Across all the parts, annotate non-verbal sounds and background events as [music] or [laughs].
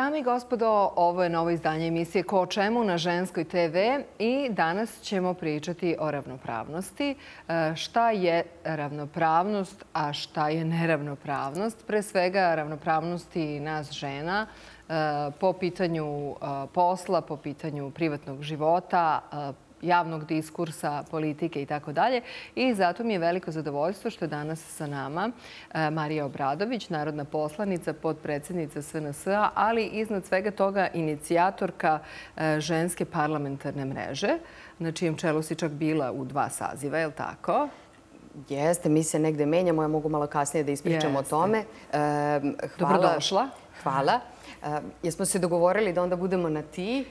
Dame i gospodo, ovo je novo izdanje emisije Ko o čemu na Ženskoj TV i danas ćemo pričati o ravnopravnosti. E, šta je ravnopravnost, a šta je neravnopravnost? Pre svega ravnopravnosti nas žena e, po pitanju e, posla, po pitanju privatnog života, javnog diskursa, politike i tako dalje. I zato mi je veliko zadovoljstvo što je danas sa nama e, Marija Obradović, narodna poslanica, podpredsjednica SNS-a, ali iznad svega toga inicijatorka e, ženske parlamentarne mreže, na čijem čelu si čak bila u dva saziva, je li tako? Jeste, mi se negde menjamo, ja mogu malo kasnije da ispričam o tome. Dobrodošla. Hvala. Jesmo se dogovorili da onda budemo na ti?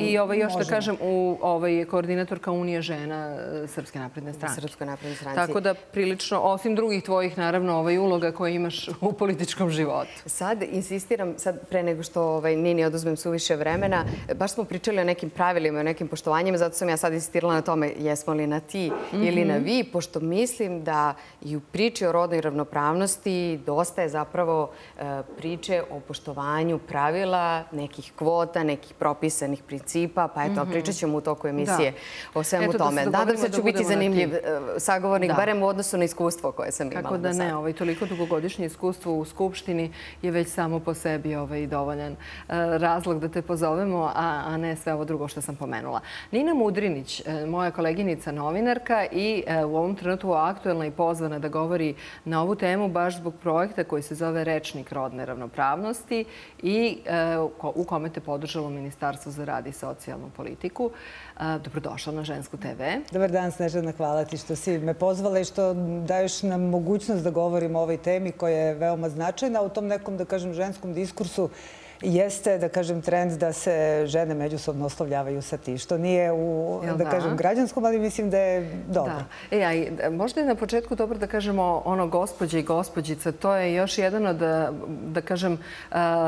I ovaj, još da kažem, ovaj, koordinatorka Unije žena e, Srpske napredne stranke. Srpske napredne stranke. Tako da prilično, osim drugih tvojih, naravno, ovaj, uloga koje imaš [laughs] u političkom životu. Sad insistiram, sad pre nego što Nini oduzmem suviše vremena, baš smo pričali o nekim pravilima, o nekim poštovanjima, zato sam ja sad insistirala na tome jesmo li na ti ili na mhm. vi, pošto mislim da i u priči o rodnoj ravnopravnosti dosta je zapravo e, priče o poštovanju pravila, nekih kvota, nekih propisanih principa, pa eto, mhm. pričat ćemo u toku emisije o svemu tome. Nadam se da ću biti zanimljiv e, sagovornik, barem u odnosu na iskustvo koje sam imala. Kako da ne, ovaj, toliko dugogodišnje iskustvo u Skupštini je već samo po sebi ovaj, dovoljan e, razlog da te pozovemo, a ne sve ovo drugo što sam pomenula. Nina Mudrinić, e, moja koleginica novinarka i u ovom trenutku aktuelna i pozvana da govori na ovu temu baš zbog projekta koji se zove Rečnik rodne ravnopravnosti javnosti i e, u kome te podržalo Ministarstvo za rad i socijalnu politiku. E, dobrodošla na Žensku TV. Dobar dan, Snežana. Hvala ti što si me pozvala i što daješ nam mogućnost da govorimo o ovoj temi koja je veoma značajna u tom nekom, da kažem, ženskom diskursu jeste, da kažem, trend da se žene međusobno oslovljavaju sa ti, što nije u, da kažem, građanskom, ali mislim da je dobro. E, a možda je na početku dobro da kažemo ono gospođe i gospođica, to je još jedan od, da kažem,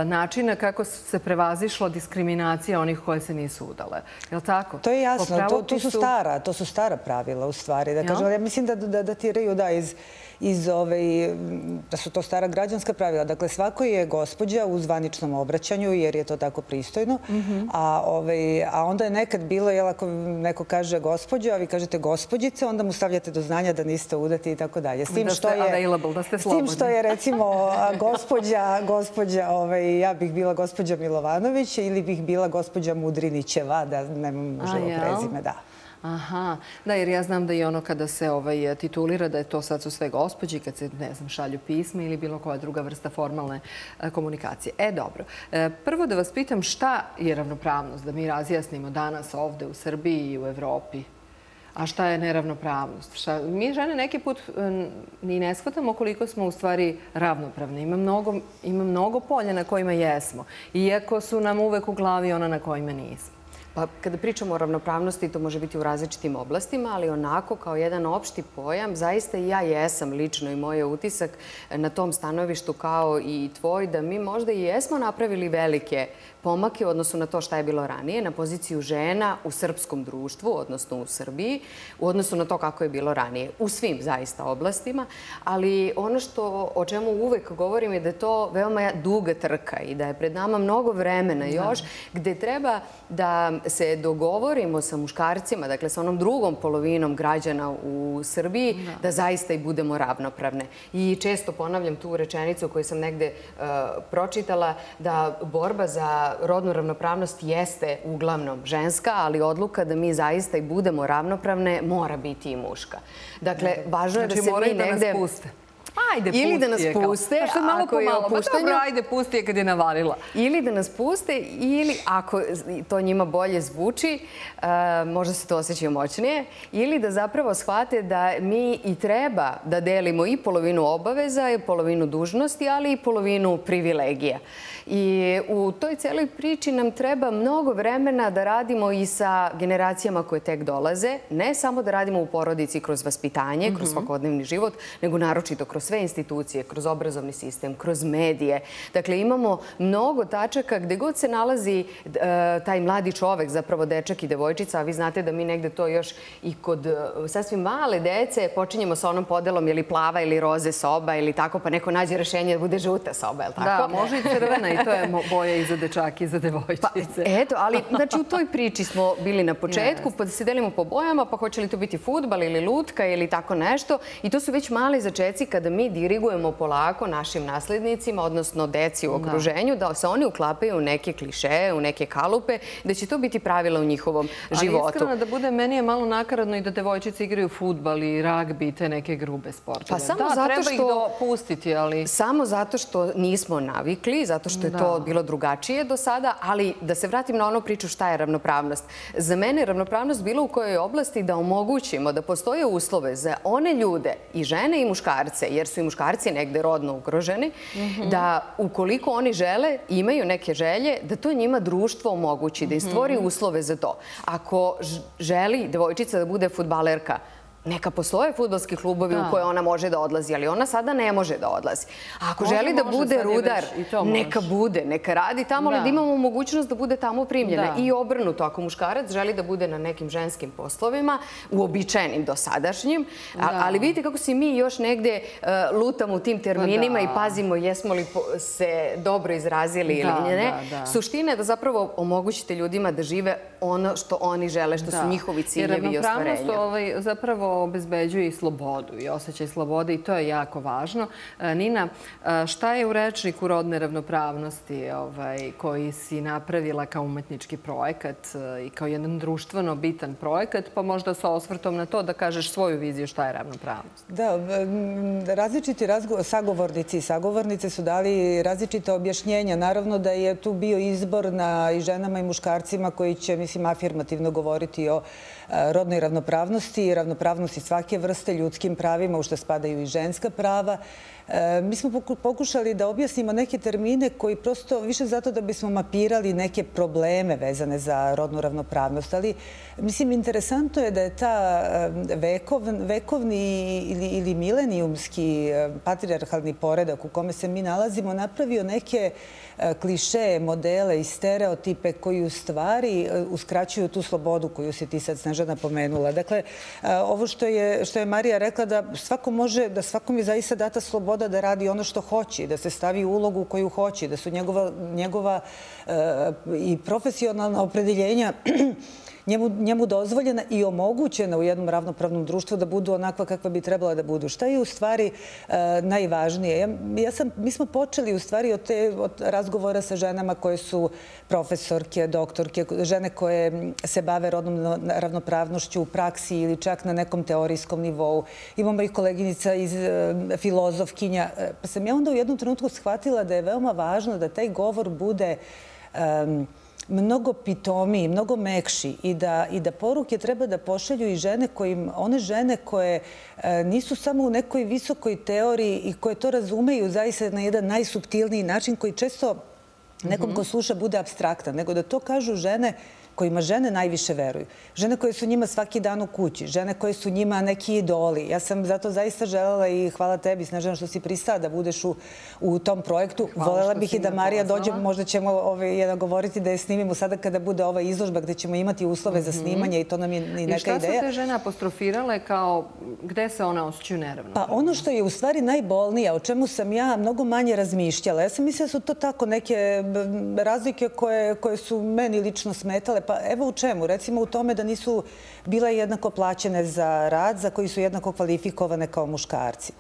načina kako se prevazišlo diskriminacija onih koje se nisu udale. Je li tako? To je jasno, to su stara, to su stara pravila u stvari, da kažem, ali ja mislim da datiraju, da, iz iz ove, da su to stara građanska pravila. Dakle, svako je gospođa u zvaničnom obraćanju, jer je to tako pristojno. A onda je nekad bilo, jel, ako neko kaže gospođa, a vi kažete gospođice, onda mu stavljate do znanja da niste udati i tako dalje. S tim što je, s tim što je recimo, [laughs] gospođa, gospođa, ja bih bila gospođa Milovanović ili bih bila gospođa Mudrinićeva, da nemam muževo prezime, da. Aha, da, jer ja znam da i ono kada se ovaj, titulira da je to sad su sve gospođi, kad se, ne znam, šalju pisme ili bilo koja druga vrsta formalne e, komunikacije. E, dobro. E, prvo da vas pitam šta je ravnopravnost, da mi razjasnimo danas ovde u Srbiji i u Evropi. A šta je neravnopravnost? Šta... Mi žene neki put e, ni ne shvatamo koliko smo u stvari ravnopravne. Ima mnogo, ima mnogo polja na kojima jesmo. Iako su nam uvek u glavi ona na kojima nismo. Pa kada pričamo o ravnopravnosti, to može biti u različitim oblastima, ali onako kao jedan opšti pojam, zaista i ja jesam lično i moj utisak na tom stanovištu kao i tvoj, da mi možda i jesmo napravili velike pomake u odnosu na to šta je bilo ranije, na poziciju žena u srpskom društvu, odnosno u Srbiji, u odnosu na to kako je bilo ranije, u svim zaista oblastima. Ali ono što o čemu uvek govorim je da je to veoma duga trka i da je pred nama mnogo vremena još gde treba da se dogovorimo sa muškarcima, dakle sa onom drugom polovinom građana u Srbiji, da zaista i budemo ravnopravne. I često ponavljam tu rečenicu koju sam negde e, pročitala, da borba za rodnu ravnopravnost jeste uglavnom ženska, ali odluka da mi zaista i budemo ravnopravne mora biti i muška. Dakle, važno je da znači, se mi negde... Znači, moraju da nas puste. Ajde, ili da nas puste, ako je opuštenje. Dobro, ajde, pusti je kad je navalila. Ili da nas puste, ili ako to njima bolje zvuči, eh, možda se to osjećaju moćnije, ili da zapravo shvate da mi i treba da delimo i polovinu obaveza, i polovinu dužnosti, ali i polovinu privilegija. I u toj celoj priči nam treba mnogo vremena da radimo i sa generacijama koje tek dolaze. Ne samo da radimo u porodici kroz vaspitanje, kroz mhm. svakodnevni život, nego naročito kroz sve sve institucije, kroz obrazovni sistem, kroz medije. Dakle, imamo mnogo tačaka gde god se nalazi e, taj mladi čovek, zapravo dečak i devojčica, a vi znate da mi negde to još i kod e, sasvim male dece počinjemo sa onom podelom ili plava ili roze soba ili tako, pa neko nađe rešenje da bude žuta soba, je li tako? Da, može i crvena i to je boja i za dečaki i za devojčice. Pa, eto, ali znači u toj priči smo bili na početku, pa da se delimo po bojama, pa hoće li to biti futbal ili lutka ili tako nešto. I to su već mali začeci kada mi dirigujemo polako našim naslednicima, odnosno deci u okruženju, da se oni uklapaju u neke kliše, u neke kalupe, da će to biti pravila u njihovom životu. Ali iskreno da bude, meni je malo nakaradno i da devojčice igraju futbal i ragbi, te neke grube sportove. Pa samo zato što... Da, treba ih dopustiti, ali... Samo zato što nismo navikli, zato što je to bilo drugačije do sada, ali da se vratim na ono priču šta je ravnopravnost. Za mene je ravnopravnost bilo u kojoj oblasti da omogućimo da postoje uslove za one ljude i žene i muškarce, jer su i muškarci negde rodno ugroženi, mhm. da ukoliko oni žele, imaju neke želje, da to njima društvo omogući, da im stvori mhm. uslove za to. Ako želi devojčica da bude futbalerka, Neka postoje futbolski klubovi u koje ona može da odlazi, ali ona sada ne može da odlazi. A ako želi da bude rudar, neka bude, neka radi tamo, ali da imamo mogućnost da bude tamo primljena. I obrnuto, ako muškarac želi da bude na nekim ženskim poslovima, uobičajenim dosadašnjim, ali vidite kako si mi još negde e, lutamo u tim terminima i pazimo jesmo li se dobro izrazili ili ne. Suština je da zapravo omogućite ljudima da žive ono što oni žele, što su njihovi ciljevi i ostvarenja. Jer ovaj, zapravo obezbeđuje i slobodu i osjećaj slobode i to je jako važno. E, Nina, e, šta je u rečniku rodne ravnopravnosti ovaj, koji si napravila kao umetnički projekat e, i kao jedan društveno bitan projekat, pa možda sa osvrtom na to da kažeš svoju viziju šta je ravnopravnost? Da, različiti sagovornici i sagovornice su dali različite objašnjenja. Naravno da je tu bio izbor na i ženama i muškarcima koji će, mislim, afirmativno govoriti o E, rodnoj ravnopravnosti i ravnopravnosti svake vrste ljudskim pravima, u što spadaju i ženska prava. E, mi smo pokušali da objasnimo neke termine koji prosto više zato da bismo mapirali neke probleme vezane za rodnu ravnopravnost. Ali, mislim, interesantno je da je ta e, vekov, vekovni ili milenijumski e, patriarhalni poredak u kome se mi nalazimo napravio neke e, kliše, modele i stereotipe koji u stvari uskraćuju tu slobodu koju si ti sad Snežana pomenula. Dakle, ovo što je Marija rekla da svako može, da svakom je zaista data sloboda sloboda da radi ono što hoće, da se stavi u ulogu koju hoće, da su njegova e, i profesionalna opredeljenja njemu njemu dozvoljena i omogućena u jednom ravnopravnom društvu da budu onakva kakva bi trebala da budu. Šta je u stvari e, najvažnije? Mi smo počeli u stvari od te, od razgovora sa ženama koje su profesorke, doktorke, žene koje se bave rodnom ravnopravnošću u praksi ili čak na nekom teorijskom nivou. Imamo i koleginica iz e, filozofkinja. E, pa sam ja onda u jednom trenutku shvatila da je veoma važno da taj govor bude mnogo pitomiji, mnogo mekši i da, i da poruke treba da pošalju i žene kojim, one žene koje e, nisu samo u nekoj visokoj teoriji i koje to razumeju zaista na jedan najsubtilniji način koji često nekom ko sluša bude abstraktan, nego da to kažu žene kojima žene najviše veruju. Žene koje su njima svaki dan u kući, žene koje su njima neki idoli. Ja sam zato zaista želela i hvala tebi, Snežana, što si pristala da budeš u tom projektu. Volela bih i da Marija dođe, možda ćemo ovaj, jedan govoriti da je snimimo sada kada bude ova izložba gde ćemo imati uslove za mhm. snimanje i to nam je i neka ideja. I šta su te žene apostrofirale kao gde se one osjećaju neravno? Pa ono što je u stvari najbolnije, o čemu sam ja mnogo manje razmišljala, ja sam mislila da su to tako neke razlike koje su meni lično smetale, Pa evo u čemu? Recimo u tome da nisu bile jednako plaćene za rad, za koji su jednako kvalifikovane kao muškarci.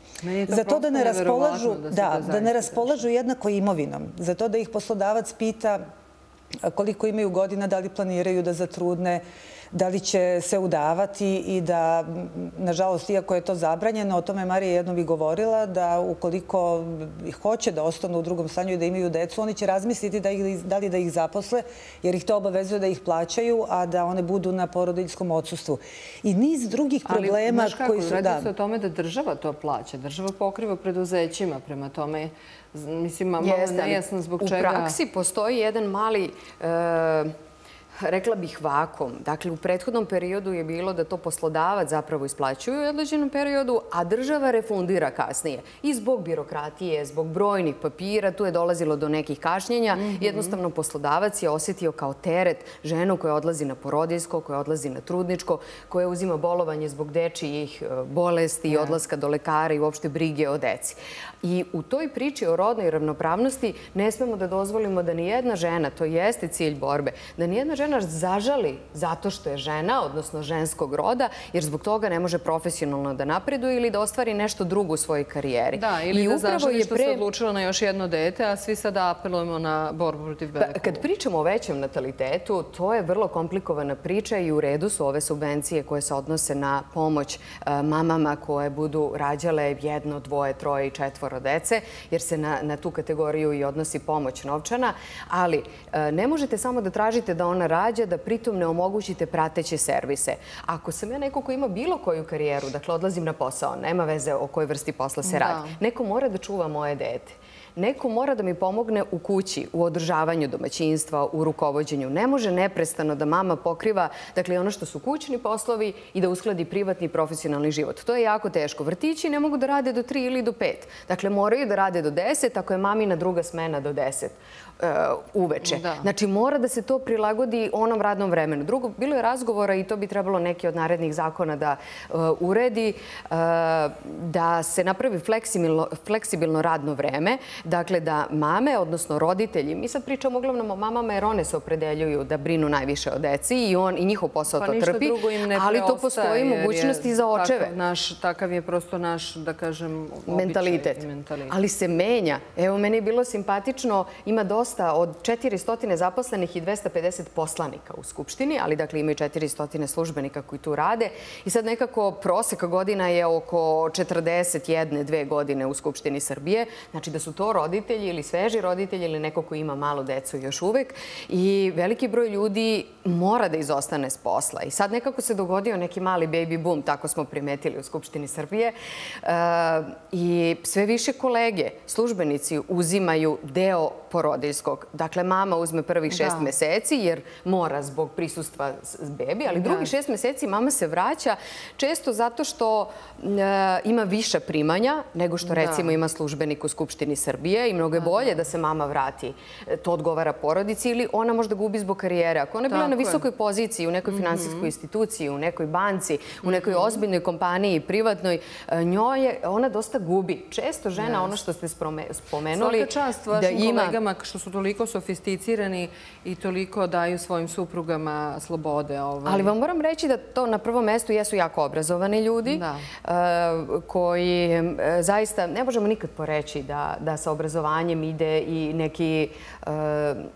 Za to da ne raspolažu, da, da ne raspolažu jednako imovinom. Za to da ih poslodavac pita koliko imaju godina, da li planiraju da zatrudne, da li će se udavati i da, nažalost, iako je to zabranjeno, o tome Marija jednom i govorila, da ukoliko hoće da ostanu u drugom stanju i da imaju decu, oni će razmisliti da li da ih zaposle, jer ih to obavezuje da ih plaćaju, a da one budu na porodiljskom odsustvu. I niz drugih problema koji su... Ali, znaš kako, radi se o tome da država to plaća. Država pokriva preduzećima prema tome. Mislim, malo nejasno zbog čega... U praksi postoji jedan mali... E, rekla bih vakom. Dakle, u prethodnom periodu je bilo da to poslodavac zapravo isplaćuju u odloženom periodu, a država refundira kasnije. I zbog birokratije, zbog brojnih papira, tu je dolazilo do nekih kašnjenja. Mhm. Jednostavno, poslodavac je osjetio kao teret ženu koja odlazi na porodijsko, koja odlazi na trudničko, koja uzima bolovanje zbog dečijih e, bolesti i odlaska do lekara i uopšte brige o deci. I u toj priči o rodnoj ravnopravnosti ne smemo da dozvolimo da nijedna žena, to jeste cilj borbe, da nijedna žena zažali zato što je žena, odnosno ženskog roda, jer zbog toga ne može profesionalno da napreduje ili da ostvari nešto drugo u svojoj karijeri. Da, ili da zažali što se odlučila na još jedno dete, a svi sada apelujemo na borbu protiv. Pa, kad pričamo o većem natalitetu, to je vrlo komplikovana priča i u redu su ove subvencije koje se odnose na pomoć e, mamama koje budu rađale jedno, dvoje, troje i četvoro dece, jer se na tu kategoriju i odnosi pomoć novčana, ali e, ne možete samo da tražite da ona događa da pritom ne omogućite prateće servise. Ako sam ja neko koji ima bilo koju karijeru, dakle odlazim na posao, nema veze o kojoj vrsti posla se radi, neko mora da čuva moje dete. Neko mora da mi pomogne u kući, u održavanju domaćinstva, u rukovodđenju. Ne može neprestano da mama pokriva dakle, ono što su kućni poslovi i da uskladi privatni i profesionalni život. To je jako teško. Vrtići ne mogu da rade do tri ili do pet. Dakle, moraju da rade do deset ako je mamina druga smena do deset. E, uveče. Znači, mora da se to prilagodi onom radnom vremenu. Drugo, bilo je razgovora i to bi trebalo neki od narednih zakona da e, uredi, e, da se napravi fleksibilno radno vreme, dakle da mame, odnosno roditelji, mi sad pričamo uglavnom o mamama jer one se opredeljuju da brinu najviše o deci i on i njihov posao pa to trpi, ali to postoji mogućnosti za očeve. Takav je prosto naš, da kažem, običaj mentalitet. Ali se menja. Evo, meni je bilo simpatično, ima dosta od 400 zaposlenih i 250 poslanika u Skupštini, ali dakle imaju 400 službenika koji tu rade. I sad nekako proseka godina je oko 41-2 godine u Skupštini Srbije. Znači da su to roditelji ili sveži roditelji ili neko ko ima malo decu još uvek. I veliki broj ljudi mora da izostane s posla. I sad nekako se dogodio neki mali baby boom, tako smo primetili u Skupštini Srbije. E, I sve više kolege, službenici, uzimaju deo porodiljskog. Dakle, mama uzme prvih šest meseci jer mora zbog prisustva s bebi, ali drugi šest meseci mama se vraća često zato što e, ima više primanja nego što recimo ima službenik u Skupštini Srbije i mnogo je bolje da se mama vrati. E, to odgovara porodici ili ona možda gubi zbog karijere. Ako ona je bila na visokoj poziciji u nekoj mhm. finansijskoj instituciji, u nekoj banci, u nekoj mhm. ozbiljnoj kompaniji, privatnoj, e, njoj ona dosta gubi. Često žena, ono što ste spomenuli, čast vašim kolegama što su toliko sofisticirani i toliko daju svojim suprugama slobode. Ovaj. Ali vam moram reći da to na prvom mestu jesu jako obrazovani ljudi e, koji zaista ne možemo nikad poreći da sa obrazovanjem ide i neki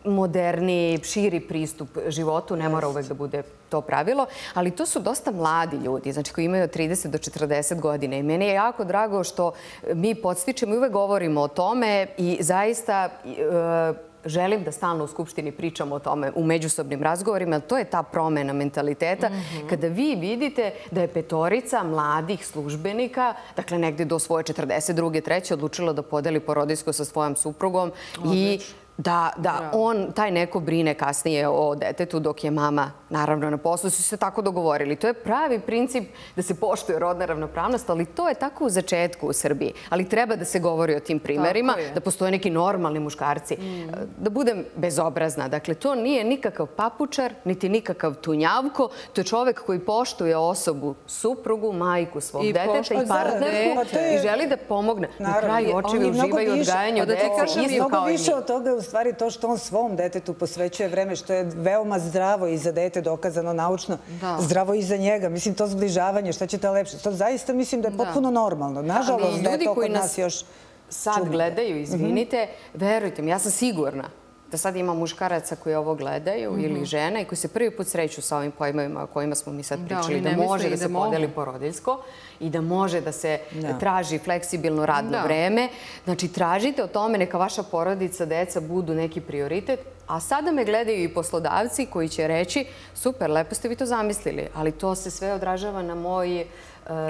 moderni, širi pristup životu. Ne mora uvek da bude to pravilo. Ali to su dosta mladi ljudi, znači koji imaju od 30 do 40 godine. I meni je jako drago što mi podstičemo i uvek govorimo o tome i zaista e, želim da stalno u Skupštini pričamo o tome u međusobnim razgovorima. To je ta promena mentaliteta. Mhm. Kada vi vidite da je petorica mladih službenika, dakle negde do svoje 42. treće, odlučila da podeli porodijsko sa svojom suprugom i da on, taj neko brine kasnije o detetu dok je mama naravno na poslu. Su se tako dogovorili. To je pravi princip da se poštuje rodna ravnopravnost, ali to je tako u začetku u Srbiji. Ali treba da se govori o tim primerima, da postoje neki normalni muškarci. Mm. Da budem bezobrazna. Dakle, to nije nikakav papučar, niti nikakav tunjavko. To je čovek koji poštuje osobu, suprugu, majku svog deteta i partnerku i želi da pomogne. Na kraju očevi uživaju odgajanju djeca. Mnogo više od toga je u stvari to što on svom detetu posvećuje vreme, što je veoma zdravo i za dete dokazano naučno, zdravo i za njega. Mislim, to zbližavanje, šta će ta lepše? To zaista mislim da je potpuno normalno. Nažalost, da je to kod nas još sad gledaju, izvinite, verujte mi, ja sam sigurna da sad ima muškaraca koji ovo gledaju mhm. ili žene i koji se prvi put sreću sa ovim pojmovima o kojima smo mi sad pričali, da može da se podeli porodiljsko i da može da se traži fleksibilno radno vreme. Znači, tražite o tome neka vaša porodica, deca budu neki prioritet, a sada me gledaju i poslodavci koji će reći super, lepo ste vi to zamislili, ali to se sve odražava na moj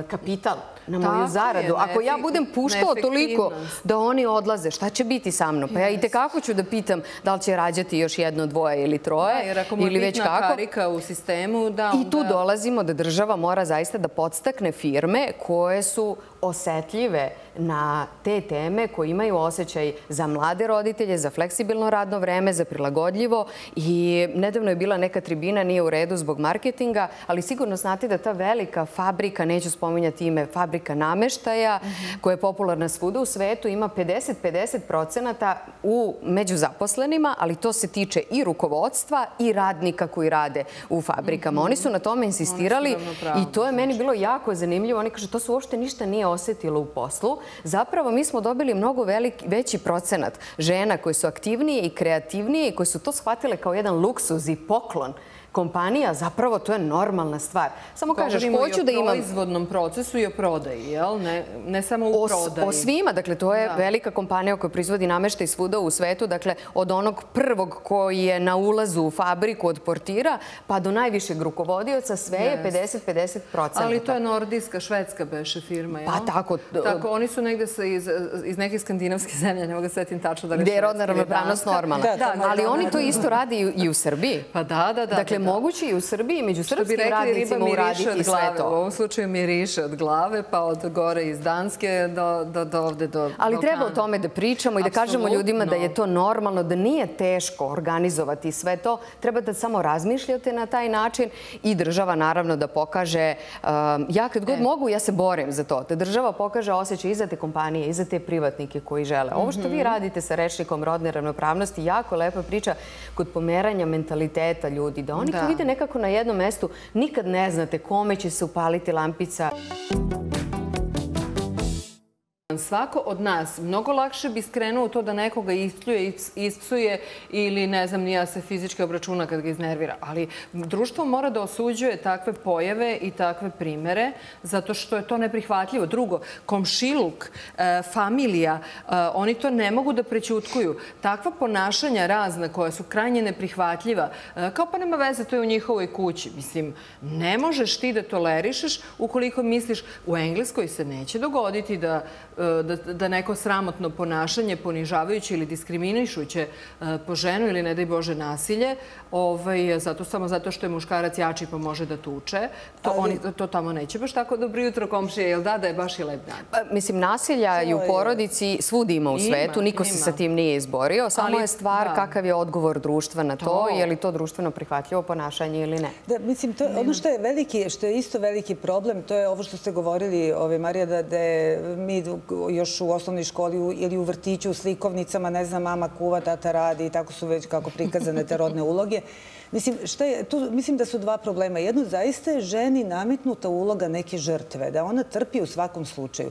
kapital, na moju zaradu. Ako ja budem puštao toliko da oni odlaze, šta će biti sa mnom? Pa ja i tekako ću da pitam da li će rađati još jedno, dvoje ili troje. Jer ako mu je bitna karika u sistemu, da onda... I tu dolazimo da država mora zaista da podstakne firme koje su osetljive na te teme koje imaju osjećaj za mlade roditelje, za fleksibilno radno vreme, za prilagodljivo. I nedavno je bila neka tribina, nije u redu zbog marketinga, ali sigurno znate da ta velika fabrika, neću spominjati ime, fabrika nameštaja, koja je popularna svuda u svetu, ima 50-50 procenata među zaposlenima, ali to se tiče i rukovodstva i radnika koji rade u fabrikama. Oni su na tome insistirali i to je meni bilo jako zanimljivo. Oni kažu, to se uopšte ništa nije osjetilo u poslu. Zapravo, mi smo dobili mnogo veći procenat žena koje su aktivnije i kreativnije i koje su to shvatile kao jedan luksuz i poklon kompanija, zapravo to je normalna stvar. Samo kažeš, hoću da imam... o proizvodnom procesu i o prodaji, jel? Ne samo u prodaji. O svima, dakle, to je velika kompanija koja proizvodi namešta i svuda u svetu, dakle, od onog prvog koji je na ulazu u fabriku od portira, pa do najvišeg rukovodioca, sve je 50-50 procenata. Ali to je nordijska, švedska beše firma, jel? Pa tako... Tako, oni su negde iz nekih skandinavskih [laughs] zemlja, ne mogu svetim tačno da li švedski. Gde je rodna ravnopravnost normalna. Ali oni to isto radi i u Srbiji. Pa da, da, da. Dakle, moguće i u Srbiji, među srpskim radnicima uraditi sve to. U ovom slučaju miriše od glave, pa od gore iz Danske do ovde do Ali treba o tome da pričamo i da kažemo ljudima da je to normalno, da nije teško organizovati sve to. Treba da samo razmišljate na taj način i država naravno da pokaže, um, ja kad god e. mogu, ja se borim za to, da država pokaže osjećaj i za te kompanije, i za te privatnike koji žele. Ovo što vi mhm. radite sa rečnikom rodne ravnopravnosti, jako lepa priča kod pomeranja mentaliteta ljudi, da oni to vide nekako na jednom mestu, nikad ne znate kome će se upaliti lampica. Svako od nas mnogo lakše bi skrenuo to da nekoga istljuje, ispsuje ili ne znam, nija se fizički obračuna kad ga iznervira. Ali društvo mora da osuđuje takve pojave i takve primere zato što je to neprihvatljivo. Drugo, komšiluk, e, familija, e, oni to ne mogu da prećutkuju. Takva ponašanja razna koja su krajnje neprihvatljiva, e, kao pa nema veze, to je u njihovoj kući. Mislim, ne možeš ti da tolerišeš ukoliko misliš u Engleskoj se neće dogoditi da da neko sramotno ponašanje, ponižavajuće ili diskriminišuće e, po ženu ili, ne daj Bože, nasilje, ovaj, zato samo zato što je muškarac jači pa može da tuče, to tamo neće baš tako dobro jutro komšije, jel da, da je baš i lep dan? Pa, mislim, nasilja i u porodici svudi ima u svetu, niko se sa tim nije izborio, samo je stvar kakav je odgovor društva na to, je li to društveno prihvatljivo ponašanje ili ne. Mislim, ono što je veliki, što je isto veliki problem, to je ovo što ste govorili, Marija, da mi još u osnovnoj školi ili u vrtiću, u slikovnicama, ne znam, mama kuva, tata radi i tako su već kako prikazane te rodne uloge. Mislim da su dva problema. Jedno, zaista je ženi nametnuta uloga neke žrtve, da ona trpi u svakom slučaju.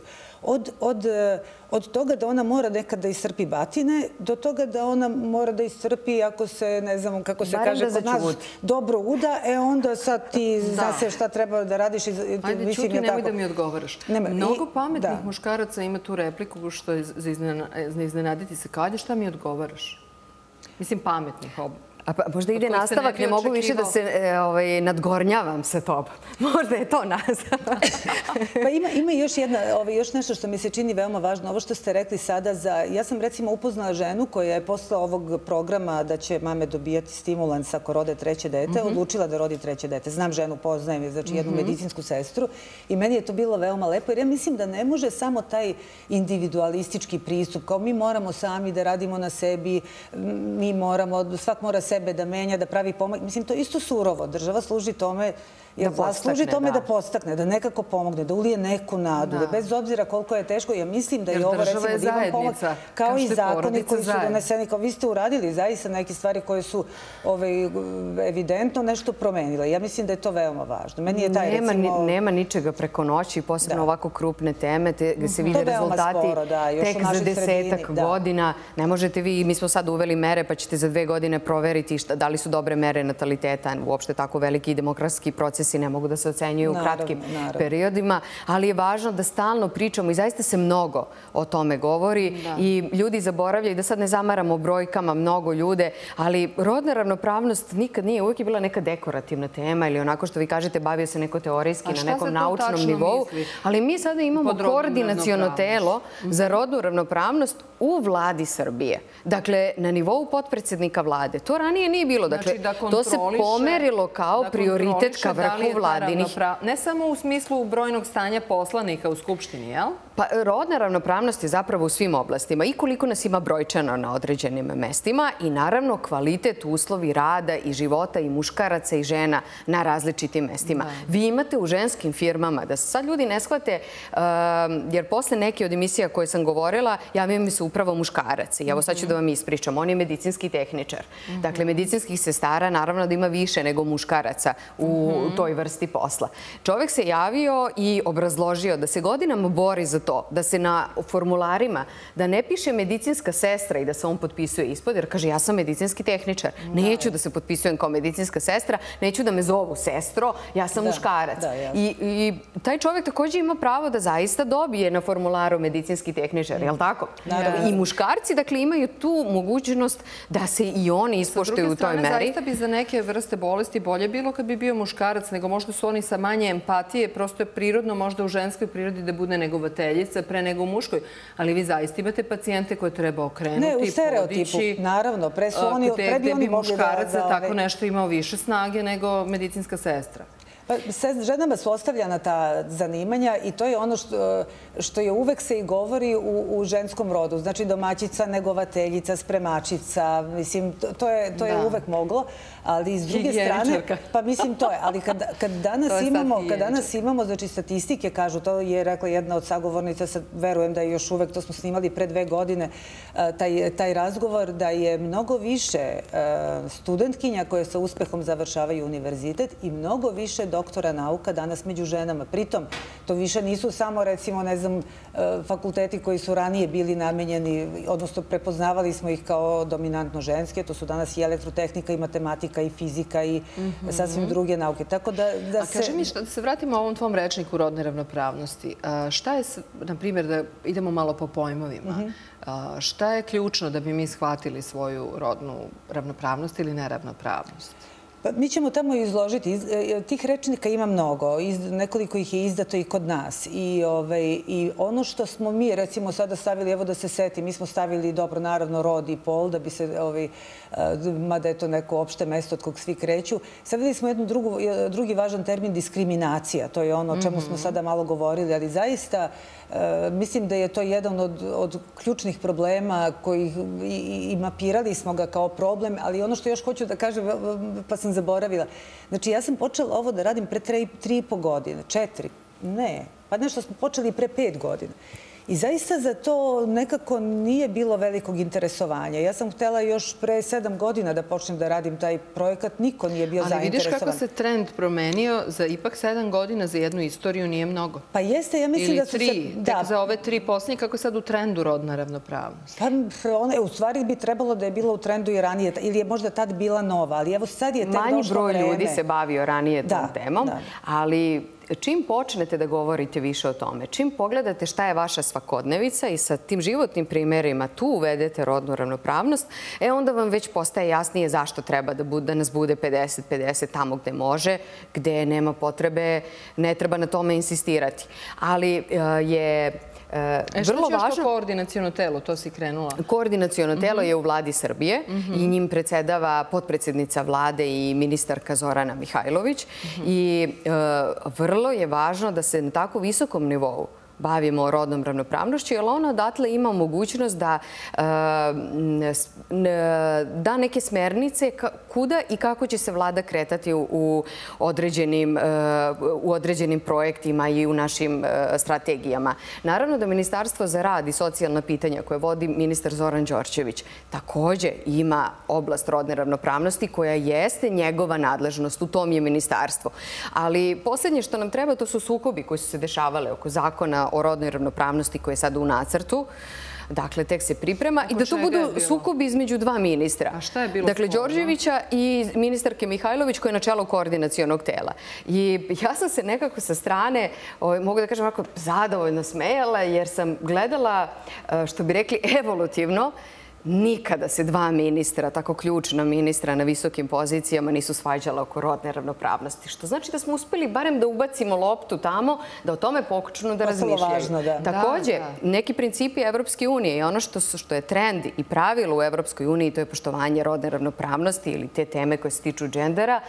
Od toga da ona mora nekad da iscrpi batine, do toga da ona mora da iscrpi, ako se, ne znam, kako se kaže kod nas, dobro uda, e onda sad ti zna se šta treba da radiš. Ajde, čuti, nemoj da mi odgovaraš. Mnogo pametnih muškaraca ima tu repliku, što je za iznenaditi se. Kad je šta mi odgovaraš? Mislim, pametnih obavljena. A pa, možda ide nastavak, ne mogu više da se e, ovaj, nadgornjavam sa tobom. [laughs] Možda je to nastavak. [laughs] Pa ima ovaj, još nešto što mi se čini veoma važno. Ovo što ste rekli sada za... Ja sam recimo upoznala ženu koja je posle ovog programa da će mame dobijati stimulans ako rode treće dete, mhm. odlučila da rodi treće dete. Znam ženu, poznajem je, znači jednu mhm. medicinsku sestru. I meni je to bilo veoma lepo, jer ja mislim da ne može samo taj individualistički pristup, kao mi moramo sami da radimo na sebi, mi moramo, svak mora se sebe da menja, da pravi pomoć. Mislim, to je isto surovo. Država služi tome da služi tome da. postakne, da nekako pomogne, da ulije neku nadu, da bez obzira koliko je teško, ja mislim da je ovo recimo da imam pomoć, kao i zakoni koji su doneseni, kao vi ste uradili zaista neke stvari koje su ovaj, evidentno nešto promenile. Ja mislim da je to veoma važno. Meni je taj recimo... Nema ničega preko noći, posebno ovako krupne teme, gde se vide rezultati tek za desetak godina. Ne možete vi, mi smo sad uveli mere, pa ćete za dve godine proveriti da li su dobre mere nataliteta, uopšte tako veliki demokratski procesi ne mogu da se ocenjuju u kratkim periodima, ali je važno da stalno pričamo i zaista se mnogo o tome govori i ljudi zaboravljaju da sad ne zamaramo brojkama mnogo ljude, ali rodna ravnopravnost nikad nije, uvijek je bila neka dekorativna tema ili onako što vi kažete, bavio se neko teorijski na nekom naučnom nivou. Ali mi sada imamo koordinacijono telo za rodnu ravnopravnost u vladi Srbije. Dakle, na nivou potpredsjednika vlade. To ranije nije bilo. Dakle, znači to se pomerilo kao prioritet ka vrhu vladinih. Ne samo u smislu brojnog stanja poslanika u Skupštini, jel? Pa rodna ravnopravnost je zapravo u svim oblastima. I koliko nas ima brojčano na određenim mestima i naravno kvalitet uslovi rada i života i muškaraca i žena na različitim mestima. Vi imate u ženskim firmama, da se sad ljudi ne shvate, um, jer posle neke od emisija koje sam govorila, javio mi se upravo muškarac. I evo sad ću da vam ispričam. On je medicinski tehničar. Dakle, medicinskih sestara naravno da ima više nego muškaraca u toj vrsti posla. Čovek se javio i obrazložio da se godinama bori za to, da se na formularima, da ne piše medicinska sestra i da se on potpisuje ispod, jer kaže ja sam medicinski tehničar, neću da se potpisujem kao medicinska sestra, neću da me zovu sestro, ja sam muškarac. I taj čovjek također ima pravo da zaista dobije na formularu medicinski tehničar, je li tako? I muškarci, dakle, imaju tu mogućnost da se i oni ispoštuju u toj meri. Sa druge strane, zaista bi za neke vrste bolesti bolje bilo kad bi bio muškarac, nego možda su oni sa manje empatije, prosto je prirodno možda u ženskoj prirodi da bude negovateljica pre nego u muškoj. Ali vi zaista imate pacijente koje treba okrenuti, podići. Ne, u stereotipu, naravno. Pre su oni, pre bi oni mogli da... Muškarac za tako nešto imao više snage nego medicinska sestra. Pa, ženama su ostavljena ta zanimanja i to je ono što je uvek se i govori u ženskom rodu. Znači domaćica, negovateljica, spremačica, mislim, to je uvek moglo. Ali iz druge strane, pa mislim to je, ali kad [laughs] danas imamo, znači statistike kažu, to je rekla jedna od sagovornica, sad verujem da je još uvek, to smo snimali pre dve godine, taj razgovor da je mnogo više studentkinja koje sa uspehom završavaju univerzitet i mnogo više doktora nauka danas među ženama. Pritom, to više nisu samo, recimo, ne znam, e, fakulteti koji su ranije bili namenjeni, odnosno prepoznavali smo ih kao dominantno ženske, to su danas i elektrotehnika i matematika i fizika i mhm. sasvim druge nauke. Tako da se... A kaži mi, da se vratimo ovom tvom rečniku rodne ravnopravnosti. Šta je, na primjer, da idemo malo po pojmovima, mhm. šta je ključno da bi mi shvatili svoju rodnu ravnopravnost ili neravnopravnost? Pa mi ćemo tamo izložiti. E, tih rečnika ima mnogo. Nekoliko ih je izdato i kod nas. Ovaj, I ono što smo mi, recimo, sada stavili, evo da se seti, mi smo stavili dobro, naravno, rod i pol, da bi se, ovaj, mada je to neko opšte mesto od kog svi kreću. Stavili smo jednu drugi važan termin, diskriminacija. To je ono o čemu smo mhm. sada malo govorili, ali zaista mislim da je to jedan od ključnih problema koji i mapirali smo ga kao problem, ali ono što još hoću da kažem, pa sam zaboravila. Znači, ja sam počela ovo da radim pre tri i po godine, četiri, ne, pa nešto smo počeli pre pet godina. I zaista za to nekako nije bilo velikog interesovanja. Ja sam htjela još pre sedam godina da počnem da radim taj projekat. Niko nije bio zainteresovan. Ali vidiš kako se trend promenio za ipak sedam godina za jednu istoriju nije mnogo. Pa jeste, ja mislim da su se... Ili tri, tek za ove tri posljednje, kako je sad u trendu rodna ravnopravnost? Pa u stvari bi trebalo da je bilo u trendu i ranije, ili je možda tad bila nova, ali evo sad je tek došlo vreme. Manji broj ljudi se bavio ranije tom temom, ali čim počnete da govorite više o tome, čim pogledate šta je vaša svakodnevica i sa tim životnim primjerima tu uvedete rodnu ravnopravnost, e onda vam već postaje jasnije zašto treba da nas bude 50-50 tamo gde može, gde nema potrebe, ne treba na tome insistirati. Ali e, je E, što će još to koordinacijono telo? To si krenula. Koordinacijono telo je u vladi Srbije i njim predsedava potpredsjednica vlade i ministarka Zorana Mihajlović. I e, vrlo je važno da se na tako visokom nivou bavimo rodnom ravnopravnošću, jer ona odatle ima mogućnost da e, da neke smernice kuda i kako će se vlada kretati u određenim eh, projektima i u našim e, strategijama. Naravno da Ministarstvo za rad i socijalna pitanja koje vodi ministar Zoran Đorčević takođe ima oblast rodne ravnopravnosti koja jeste njegova nadležnost. U tom je ministarstvo. Ali posljednje što nam treba to su sukobi koji su se dešavale oko zakona o rodnoj ravnopravnosti koje je sada u nacrtu. dakle, tek se priprema i da to budu sukobi između dva ministra. A šta je bilo Dakle, Đorđevića i ministarke Mihajlović koja je na čelu koordinacijonog tela. I ja sam se nekako sa strane, ovaj, mogu da kažem ovako, zadovoljno smejala jer sam gledala, eh, što bi rekli, evolutivno, nikada se dva ministra, tako ključna ministra na visokim pozicijama nisu svađala oko rodne ravnopravnosti. Što znači da smo uspeli barem da ubacimo loptu tamo, da o tome pokučnu da razmišljaju. Također, neki principi Evropske unije i ono što je trend i pravilo u Evropskoj uniji, to je poštovanje rodne ravnopravnosti ili te teme koje se tiču džendera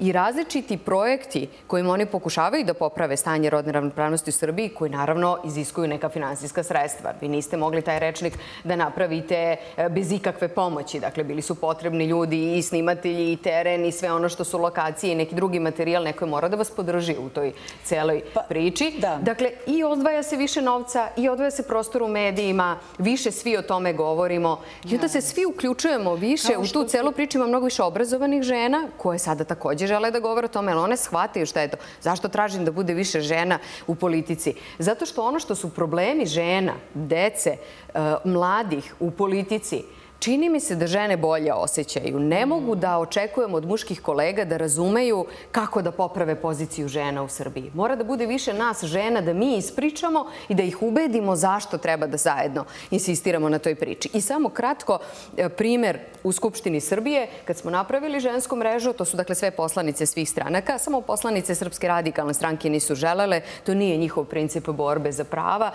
i različiti projekti kojim oni pokušavaju da poprave stanje rodne ravnopravnosti u Srbiji, koji naravno iziskuju neka finansijska sredstva. Vi niste mogli taj rečnik da napravite bez ikakve pomoći. Dakle, bili su potrebni ljudi i snimatelji i teren i sve ono što su lokacije i neki drugi materijal. Neko je mora da vas podrži u toj celoj pa, priči. Dakle, i odvaja se više novca i odvaja se prostor u medijima. Više svi o tome govorimo. I onda se svi uključujemo više u tu celu priču. Ima mnogo više obrazovanih žena koje sada također žele da govore o tome, ali one shvataju šta je to. Zašto tražim da bude više žena u politici? Zato što ono što su problemi žena, dece, e, Eh, mladih u politici. Čini mi se da žene bolje osjećaju. Ne mogu da očekujem od muških kolega da razumeju kako da poprave poziciju žena u Srbiji. Mora da bude više nas žena da mi ispričamo i da ih ubedimo zašto treba da zajedno insistiramo na toj priči. I samo kratko e, primer u Skupštini Srbije, kad smo napravili žensku mrežu, to su dakle sve poslanice svih stranaka, samo poslanice Srpske radikalne stranke nisu želele, to nije njihov princip borbe za prava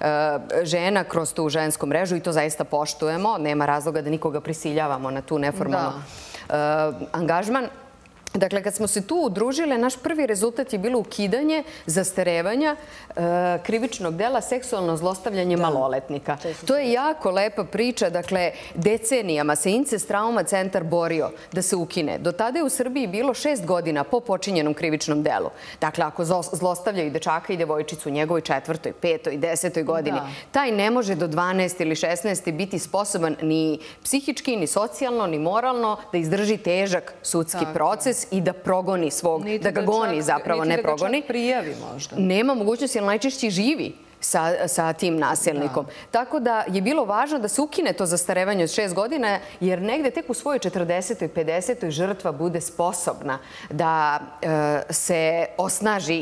e, žena kroz tu žensku mrežu i to zaista poštujemo, nema razloga razloga da nikoga prisiljavamo na tu neformalnu uh, angažman. Dakle, kad smo se tu udružile, naš prvi rezultat je bilo ukidanje zastarevanja e, krivičnog dela seksualno zlostavljanje maloletnika. To je jako lepa priča. Dakle, decenijama se Incest Trauma centar borio da se ukine. Do tada je u Srbiji bilo šest godina po počinjenom krivičnom delu. Dakle, ako zlostavljaju dečaka i devojčicu u njegovoj četvrtoj, petoj, desetoj godini, taj ne može do 12 ili 16 biti sposoban ni psihički, ni socijalno, ni moralno da izdrži težak sudski proces i da progoni svog, da ga goni zapravo, ne progoni. Niti da ga čak prijavi možda. Nema mogućnosti, jer najčešće živi sa tim nasilnikom. Tako da je bilo važno da se ukine to zastarevanje od šest godina, jer negde tek u svojoj 40. i 50. žrtva bude sposobna da e, se osnaži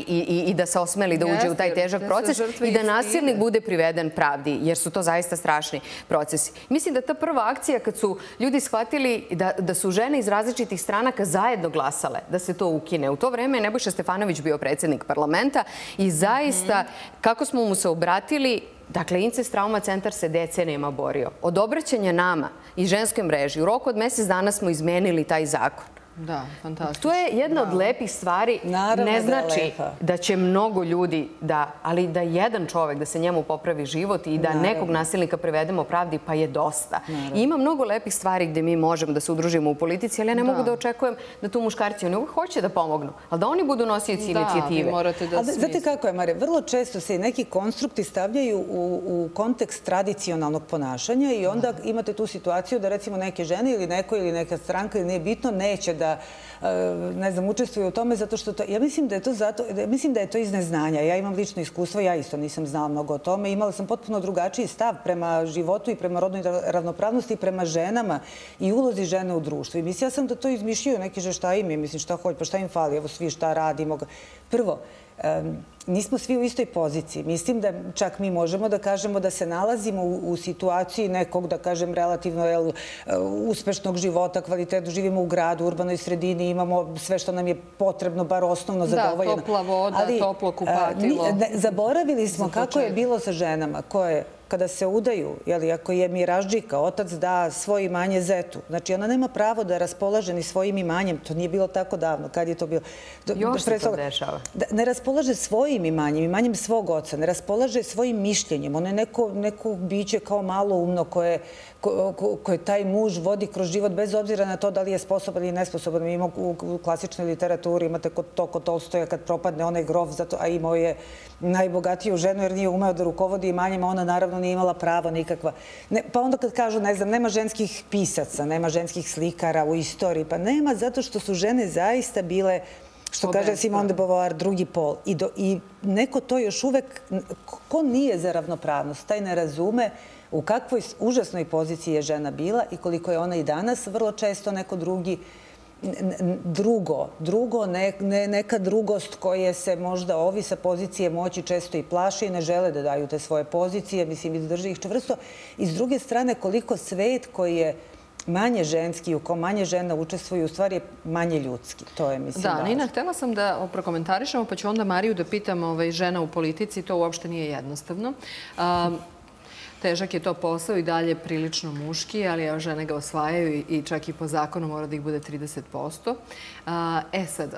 i da se osmeli da uđe u taj težak proces i da nasilnik bude priveden pravdi, jer su to zaista strašni procesi. Mislim da ta prva akcija, kad su ljudi shvatili da su žene iz različitih stranaka zajedno glasale da se to ukine. U to vreme je Nebojša Stefanović bio predsjednik parlamenta i zaista, kako smo mu se obratili, dakle, Incest Trauma centar se decenijama borio. Od obraćanja nama i ženskoj mreži, u roku od mjesec dana smo izmenili taj zakon. Da, fantastično. To je jedna od lepih stvari. Ne znači da će mnogo ljudi, ali da jedan čovek, da se njemu popravi život i da nekog nasilnika privedemo pravdi, pa je dosta. Ima mnogo lepih stvari gde mi možemo da se udružimo u politici, ali ja ne mogu da očekujem da tu muškarci, oni uvijek hoće da pomognu, ali da oni budu nosioci inicijative. Morate da. Znate kako je, Mare? Vrlo često se neki konstrukti stavljaju u kontekst tradicionalnog ponašanja i onda imate tu situaciju da recimo neke žene ili neko ili neka stranka ili nije bitno, neće da Eh, ne znam, učestvuju u tome, zato što to, ja mislim da je to zato, mislim da je to iz neznanja. Ja imam lično iskustvo, ja isto nisam znala mnogo o tome. Imala sam potpuno drugačiji stav prema životu i prema rodnoj ravnopravnosti i prema ženama i ulozi žene u društvu. I mislim, ja sam da to izmišljaju neki že šta im je, mislim, šta hoće, pa šta im fali, evo svi šta radimo. Prvo, nismo svi u istoj poziciji. Mislim da čak mi možemo da kažemo da se nalazimo u situaciji nekog, da kažem, relativno uspešnog života, kvalitetu. Živimo u gradu, u urbanoj sredini, imamo sve što nam je potrebno, bar osnovno zadovoljeno. Da, topla voda, toplo kupatilo. Zaboravili smo kako je bilo sa ženama koje kada se udaju, ako je Miražđika, otac da svoje imanje zetu, znači ona nema pravo da raspolaže ni svojim imanjem, to nije bilo tako davno, kad je to bilo. Još se to dešava. Ne raspolaže svojim imanjem, imanjem svog oca, ne raspolaže svojim mišljenjem. Ono je neko biće kao malo umno koje koje taj muž vodi kroz život bez obzira na to da li je sposoban ili nesposoban. Mi imamo u klasičnoj literaturi, imate to kod Tolstoja kad propadne onaj grof, a imao je najbogatiju ženu jer nije umeo da rukovodi imanjima, ona naravno nije imala prava nikakva. Pa onda kad kažu, ne znam, nema ženskih pisaca, nema ženskih slikara u istoriji, pa nema zato što su žene zaista bile Što kaže Simone de Beauvoir, drugi pol. I neko to još uvek, ko nije za ravnopravnost, taj ne razume u kakvoj užasnoj poziciji je žena bila i koliko je ona i danas vrlo često neko drugi drugo, drugo, neka drugost koje se možda ovi sa pozicije moći često i plaši i ne žele da daju te svoje pozicije, mislim i da drži ih čvrsto. I s druge strane, koliko svet koji je manje ženski, u kom manje žena učestvuju, u stvari je manje ljudski. To je, mislim, da. Nina, htjela sam da prokomentarišemo, pa ću onda Mariju da pitam ovaj, žena u politici. To uopšte nije jednostavno. Težak je to posao i dalje prilično muški, ali žene ga osvajaju i čak i po zakonu mora da ih bude 30%. E sad,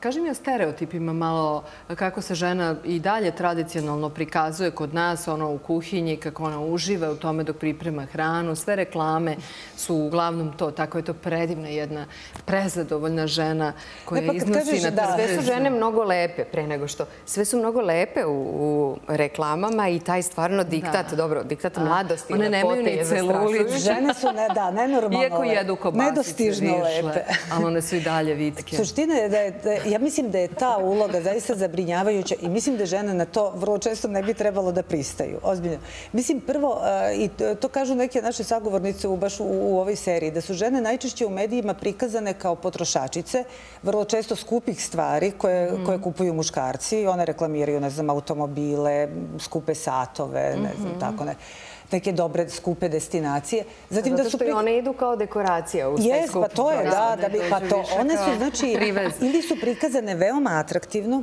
kaži mi o stereotipima malo kako se žena i dalje tradicionalno prikazuje kod nas ono u kuhinji, kako ona uživa u tome dok priprema hranu. Sve reklame su uglavnom to. Tako je to predivna jedna prezadovoljna žena koja pa iznosi na trzezu. Sve su žene mnogo lepe pre nego što. Sve su mnogo lepe u reklamama i taj stvarno diktat, dobro, diktat mladosti. One nemaju ni celulit. Žene su, ne, da, nenormalno lepe. Iako jedu kobasice Nedostižno lepe. Ali one su i dalje vitke. Suština je da je, ja mislim da je ta uloga zaista zabrinjavajuća i mislim da žene na to vrlo često ne bi trebalo da pristaju. Ozbiljno. Mislim, prvo, i to kažu neke naše sagovornice u, baš u, u ovoj seriji, da su žene najčešće u medijima prikazane kao potrošačice, vrlo često skupih stvari koje, mm. koje kupuju muškarci. One reklamiraju, ne znam, automobile, skupe satove, ne znam, mm -hmm. tako ne neke dobre, skupe destinacije. Zatim Zato što i one idu kao dekoracija u sve skupe. pa to je, da, da bi, pa to, one su, znači, ili su prikazane veoma atraktivno,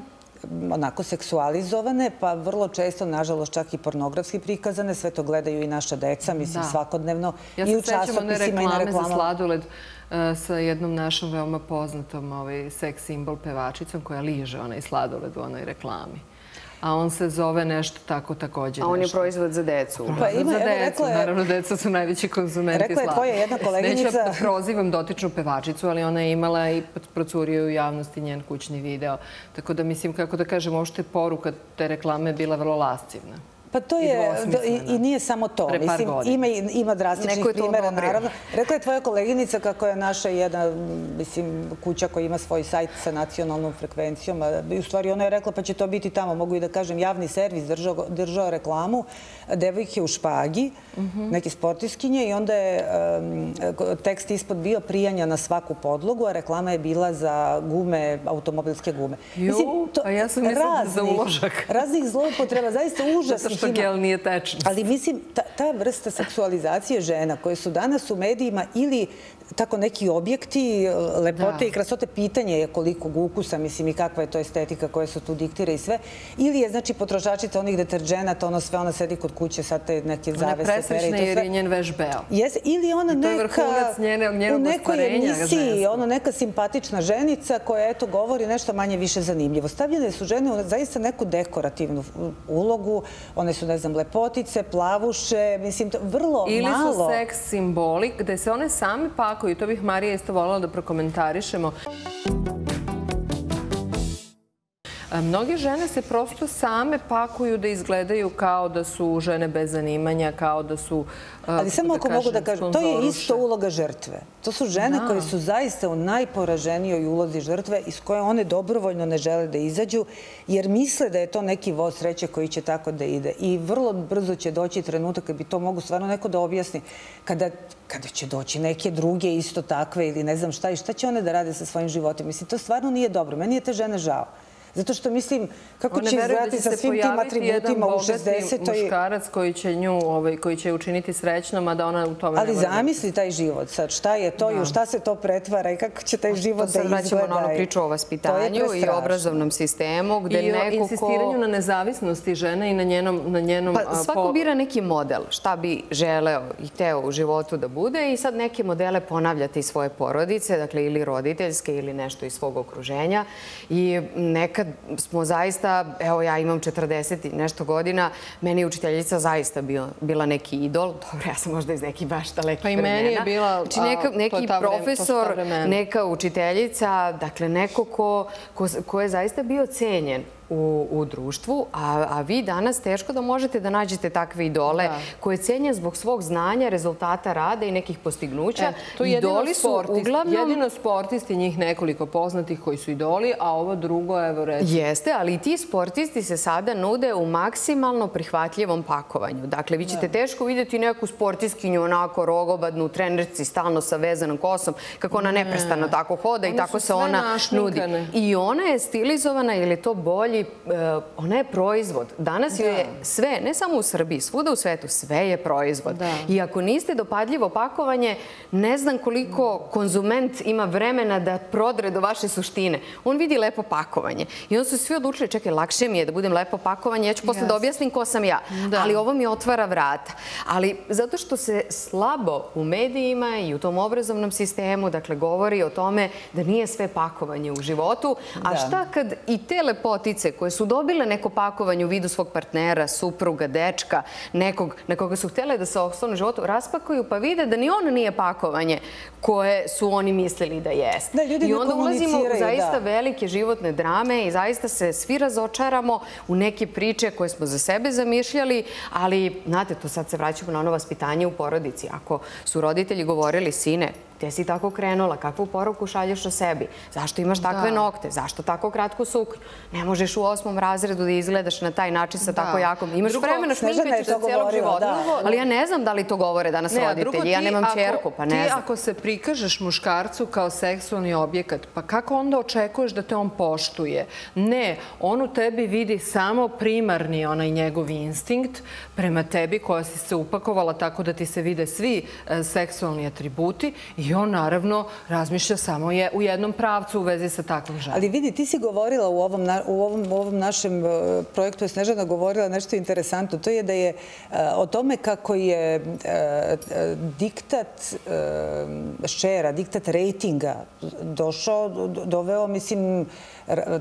onako seksualizovane, pa vrlo često, nažalost, čak i pornografski prikazane. Sve to gledaju i naša deca, mislim, svakodnevno. I u časopisima i na reklame za sladoled e, sa jednom našom veoma poznatom ovaj, seks simbol pevačicom koja liže onaj sladoled u onoj reklami a on se zove nešto tako također. A on je proizvod za decu. Pa ima, za decu, naravno, deca su najveći konzumenti slava. Rekla je tvoja jedna koleginica... Neću da prozivam dotičnu pevačicu, ali ona je imala i procurio u javnosti njen kućni video. Tako da mislim, kako da kažem, je poruka te reklame bila vrlo lascivna. Pa to je, i nije samo to. Mislim, ima, ima drastičnih primjera, naravno. Rekla je tvoja koleginica kako je naša jedna mislim, kuća koja ima svoj sajt sa nacionalnom frekvencijom. U stvari, ona je rekla pa će to biti tamo, mogu i da kažem, javni servis držao, držao reklamu devojke u špagi, mhm. neke sportiskinje i onda je tekst ispod bio prijanja na svaku podlogu, a reklama je bila za gume, automobilske gume. Jo, a ja sam mislila za uložak. Raznih zloupotreba, zaista užasnih što gel nije tečan. Ali mislim, ta vrsta seksualizacije žena koje su danas u medijima ili tako neki objekti, lepote i krasote, pitanje je koliko ukusa, mislim, i kakva je to estetika koja se tu diktira i sve. Ili je, znači, potrošačica onih deterđenata, ono sve, ona sedi kod kuće, sad te neke zavese. Ona je presrećna jer je njen veš beo. Ili ona neka... U nekoj emisiji, ono, neka simpatična ženica koja, eto, govori nešto manje više zanimljivo. Stavljene su žene u zaista neku dekorativnu ulogu. One su, ne znam, lepotice, plavuše, mislim, vrlo malo... Ili su seks simboli, gde se one same pak tako i to bih Marija isto volila da prokomentarišemo. Mnoge žene se prosto same pakuju da izgledaju kao da su žene bez zanimanja, kao da su... Ali samo ako mogu da kažem, to je isto uloga žrtve. To su žene koje su zaista u najporaženijoj ulozi žrtve iz koje one dobrovoljno ne žele da izađu, jer misle da je to neki voz sreće koji će tako da ide. I vrlo brzo će doći trenutak kad bi to mogu stvarno neko da objasni. Kada kada će doći neke druge isto takve ili ne znam šta i šta će one da rade sa svojim životima. Mislim, to stvarno nije dobro. Meni je te žene žao. Zato što mislim, kako će izgledati sa svim tim atributima u 60. One veruju da muškarac koji će nju, ovaj, koji će učiniti srećnom, a da ona u tome Ali zamisli taj život sad, šta je to i u šta se to pretvara i kako će taj život da izgleda. To sad vraćamo na ono priču o vaspitanju i obrazovnom sistemu. Gde I o insistiranju na nezavisnosti žene i na njenom... Na njenom pa svako bira neki model, šta bi želeo i teo u životu da bude i sad neke modele ponavljate iz svoje porodice, dakle ili roditeljske ili nešto iz svog okruženja i neka nekad smo zaista, evo ja imam 40 i nešto godina, meni je učiteljica zaista bila neki idol. [laughs] Dobro, ja sam možda iz nekih baš dalekih vremena. Pa i meni je bila znači, neki profesor, neka učiteljica, dakle neko ko je zaista bio cenjen u društvu, a vi danas teško da možete da nađete takve idole koje cenja zbog svog znanja, rezultata rada i nekih postignuća. Idoli su uglavnom... Jedino sportisti, njih nekoliko poznatih koji su idoli, a ovo drugo, evo reći. Jeste, ali i ti sportisti se sada nude u maksimalno prihvatljivom pakovanju. Dakle, vi ćete teško vidjeti neku sportiskinju onako rogobadnu, trenerci, stalno sa vezanom kosom, kako ona neprestano tako hoda i tako se ona nudi. I ona je stilizovana, ili je to bolji, e, ona je proizvod. Danas je sve, ne samo u Srbiji, svuda u svetu, sve je proizvod. I ako niste dopadljivo pakovanje, ne znam koliko konzument ima vremena da prodre do vaše suštine. On vidi lepo pakovanje. I on su svi odlučili, čekaj, lakše mi je da budem lepo pakovanje, ja ću posle da objasnim ko sam ja. Ali ovo mi otvara vrata. Ali zato što se slabo u medijima i u tom obrazovnom sistemu, dakle, govori o tome da nije sve pakovanje u životu. A šta kad i te lepotice koje su dobile neko pakovanje u vidu svog partnera, supruga, dečka, nekog na koga su htjele da se osnovno životu raspakuju, pa vide da ni on nije pakovanje koje su oni mislili da jeste. I onda ulazimo u zaista velike životne drame i zaista se svi razočaramo u neke priče koje smo za sebe zamišljali, ali, znate, to sad se vraćamo na ono vaspitanje u porodici. Ako su roditelji govorili, sine, gdje si tako krenula, kakvu poruku šalješ o sebi, zašto imaš takve nokte, zašto tako kratku suknju, ne možeš u osmom razredu da izgledaš na taj način sa tako jakom, imaš vremena šminkati se cijelog života, ali ja ne znam da li to govore danas roditelji, ja nemam čerku, pa ne znam. Ti ako se prikažeš muškarcu kao seksualni objekat, pa kako onda očekuješ da te on poštuje? Ne, on u tebi vidi samo primarni onaj njegov instinkt prema tebi koja si se upakovala tako da ti se vide svi e, seksualni atributi i on naravno razmišlja samo je u jednom pravcu u vezi sa takvom ženom. Ali vidi, ti si govorila u ovom, u ovom, u ovom našem e, projektu, je Snežana govorila nešto interesantno. To je da je e, o tome kako je e, diktat šera, diktat rejtinga došao, doveo, mislim,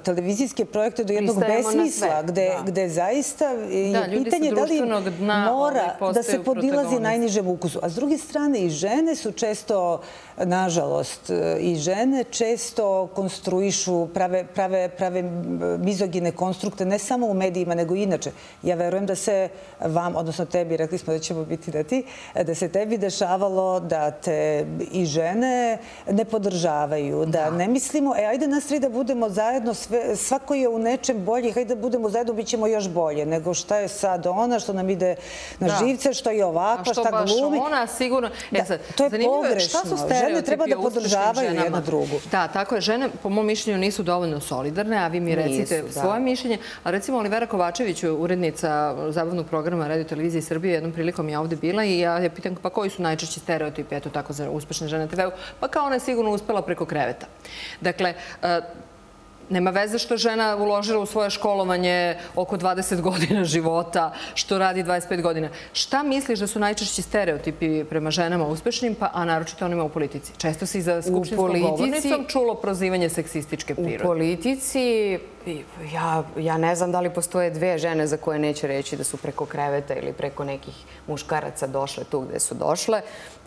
televizijske projekte do jednog besmisla, gde zaista je pitanje da li mora da se podilazi najnižem ukusu. A s druge strane, i žene su često nažalost, i žene često konstruišu, prave mizogine konstrukte, ne samo u medijima, nego i inače. Ja verujem da se vam, odnosno tebi, rekli smo da ćemo biti da ti, da se tebi dešavalo da te i žene ne podržavaju, da ne mislimo, e, ajde nas tri da budemo zajedno, svako je u nečem bolji, hajde da budemo zajedno, bit ćemo još bolje, nego šta je sad ona, što nam ide na živce, što je ovakva, šta glumi. A što baš ona, sigurno. E, to je pogrešno žene treba da podržavaju jedna drugu. Da, tako je. Žene, po mom mišljenju, nisu dovoljno solidarne, a vi mi recite svoje mišljenje. A recimo, Olivera Kovačević, urednica zabavnog programa Radio Televizije Srbije, jednom prilikom je ovde bila i ja je pitan pa koji su najčešći stereotipi, eto tako za uspešne žene TV-u, pa kao ona je sigurno uspela preko kreveta. Dakle, nema veze što žena uložila u svoje školovanje oko 20 godina života, što radi 25 godina. Šta misliš da su najčešći stereotipi prema ženama uspešnim, pa, a naročito onima u politici? Često si za skupštinskom govornicom čulo prozivanje seksističke prirode. U politici ja ne znam da li postoje dve žene za koje neće reći da su preko kreveta ili preko nekih muškaraca došle tu gde su došle.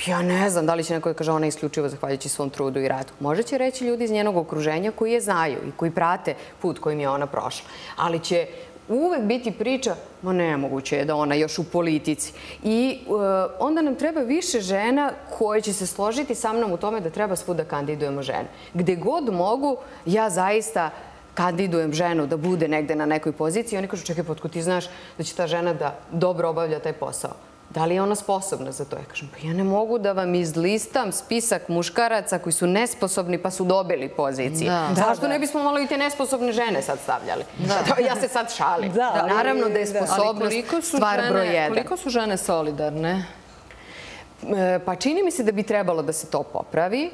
Ja ne znam da li će neko da kaže ona isključivo zahvaljujući svom trudu i radu. Može će reći ljudi iz njenog okruženja koji je znaju i koji prate put kojim je ona prošla. Ali će uvek biti priča, ma nemoguće je da ona još u politici. I e, onda nam treba više žena koje će se složiti sa mnom u tome da treba svuda kandidujemo žene. Gde god mogu, ja zaista kandidujem ženu da bude negde na nekoj poziciji, oni kažu, čekaj, potko ti znaš da će ta žena da dobro obavlja taj posao. Da li je ona sposobna za to? Ja kažem, pa ja ne mogu da vam izlistam spisak muškaraca koji su nesposobni pa su dobili pozicije. Zašto ne bismo malo i te nesposobne žene sad stavljali? Ja se sad šalim. Naravno da je sposobnost stvar broj jedan. Koliko su žene solidarne? E, pa čini mi se da bi trebalo da se to popravi.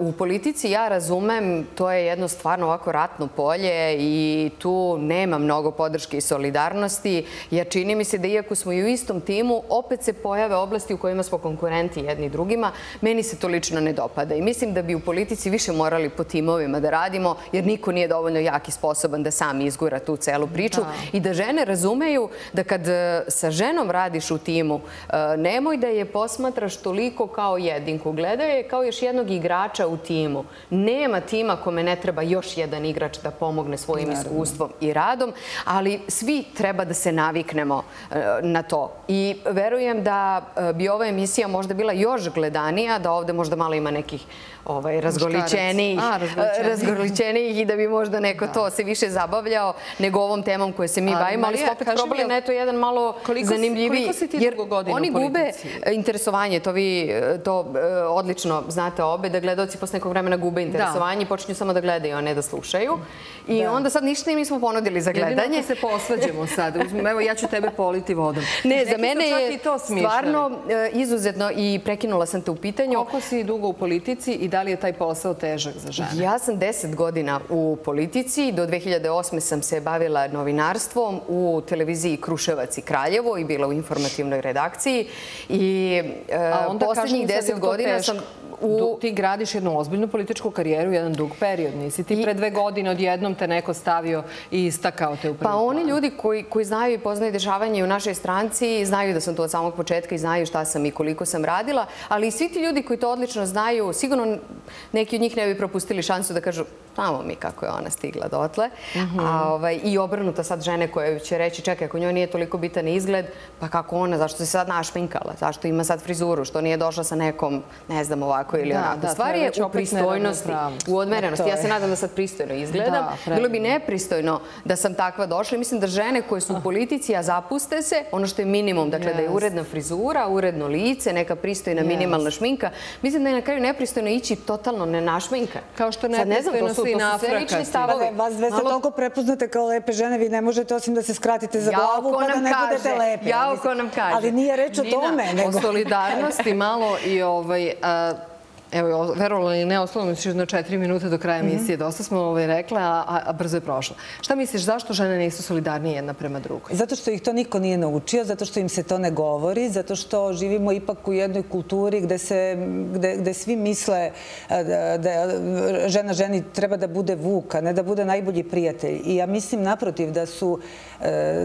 U politici ja razumem, to je jedno stvarno ovako ratno polje i tu nema mnogo podrške i solidarnosti, jer čini mi se da iako smo i u istom timu, opet se pojave oblasti u kojima smo konkurenti jedni drugima. Meni se to lično ne dopada i mislim da bi u politici više morali po timovima da radimo, jer niko nije dovoljno jak i sposoban da sam izgura tu celu priču i da žene razumeju da kad e, sa ženom radiš u timu, e, nemoj da je posmatraš toliko kao jedinku. Gledaj je kao još jednog igrača u timu. Nema tima kome ne treba još jedan igrač da pomogne svojim iskustvom i radom, ali svi treba da se naviknemo e, na to. I verujem da e, bi ova emisija možda bila još gledanija, da ovde možda malo ima nekih ovaj, razgoličenijih [laughs] i da bi možda neko to se više zabavljao nego ovom temom koje se mi bavimo. Ali smo opet probali na eto jedan malo zanimljiviji. Koliko si ti dugo godina u politici? Oni gube interesovanje, to vi to odlično znate obe, da gledalci posle nekog vremena gube interesovanje i počinju samo da gledaju, a ne da slušaju. I onda sad ništa im nismo ponudili za gledanje. Jedino se posvađamo sad. Evo, ja ću tebe politi vodom. Ne, za mene je stvarno izuzetno i prekinula sam te u pitanju. Koliko si dugo u politici i da li je taj posao težak za žene? Ja sam deset godina u politici. Do 2008. sam se bavila novinarstvom u televiziji Kruševac i Kraljevo i bila u informativnoj redakciji. I posljednjih deset godina sam ti gradiš jednu ozbiljnu političku karijeru, jedan dug period. Nisi ti pre dve godine odjednom te neko stavio i istakao te u prvi Pa oni ljudi koji znaju i poznaju dešavanje u našoj stranci, znaju da sam to od samog početka i znaju šta sam i koliko sam radila, ali i svi ti ljudi koji to odlično znaju, sigurno neki od njih ne bi propustili šansu da kažu znamo mi kako je ona stigla dotle. Mhm. Ovaj, I obrnuta sad žene koje će reći čekaj, ako njoj nije toliko bitan izgled, pa kako ona, zašto se sad našminkala, zašto ima sad frizuru, što nije došla sa nekom, ne znam, ovako ili onako. Stvar je u pristojnosti, u odmerenosti. Ja se nadam da sad pristojno izgledam. Bilo bi nepristojno da sam takva došla. Mislim da žene koje su u politici, a zapuste se, ono što je minimum, dakle da je uredna frizura, uredno lice, neka pristojna minimalna šminka, mislim da je na kraju nepristojno ići totalno ne našminka. Kao što nepristojno su i nafrakati. Vas dve ste toliko prepoznate kao lepe žene, vi ne možete osim da se skratite za glavu pa da ne budete lepe. Jao ko nam kaže. Ali nije reč o tome. O solidarnosti malo i ovaj... Evo, verovalo li ne, ostalo mi se jedno četiri minuta do kraja emisije. Dosta smo ovaj rekla, a brzo je prošlo. Šta misliš, zašto žene nisu solidarnije jedna prema drugoj? Zato što ih to niko nije naučio, zato što im se to ne govori, zato što živimo ipak u jednoj kulturi gde svi misle da žena ženi treba da bude vuk, a ne da bude najbolji prijatelj. I ja mislim naprotiv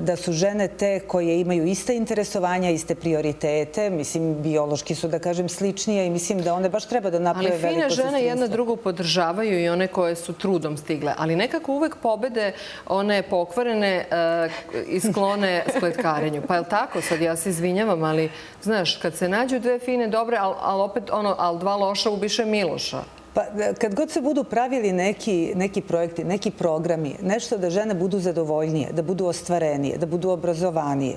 da su žene te koje imaju iste interesovanja, iste prioritete, mislim, biološki su, da kažem, sličnije i mislim da one baš treba da naprave veliko sestrinstvo. Ali fine žene jedna drugu podržavaju i one koje su trudom stigle. Ali nekako uvek pobede one pokvarene eh, i sklone spletkarenju. Pa je li tako? Sad ja se izvinjavam, ali znaš, kad se nađu dve fine dobre, ali opet ono, ali dva loša ubiše Miloša. Pa kad god se budu pravili neki projekti, neki programi, nešto da žene budu zadovoljnije, da budu ostvarenije, da budu obrazovanije,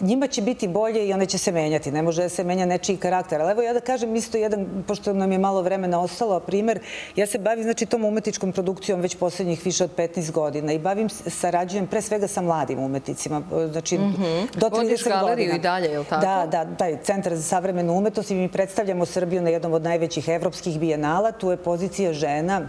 njima će biti bolje i one će se menjati. Ne može da se menja nečiji karakter. Ali evo ja da kažem isto jedan, pošto nam je malo vremena ostalo, primjer, ja se bavim znači, tom umetničkom produkcijom već posljednjih više od 15 godina i bavim, sarađujem pre svega sa mladim umetnicima. Znači, mhm. do 30 godina. Vodiš galeriju i dalje, je li tako? Da, da, taj Centar za savremenu umetnost i mi predstavljamo Srbiju na jednom od najvećih evropskih bijenala. Tu je pozicija žena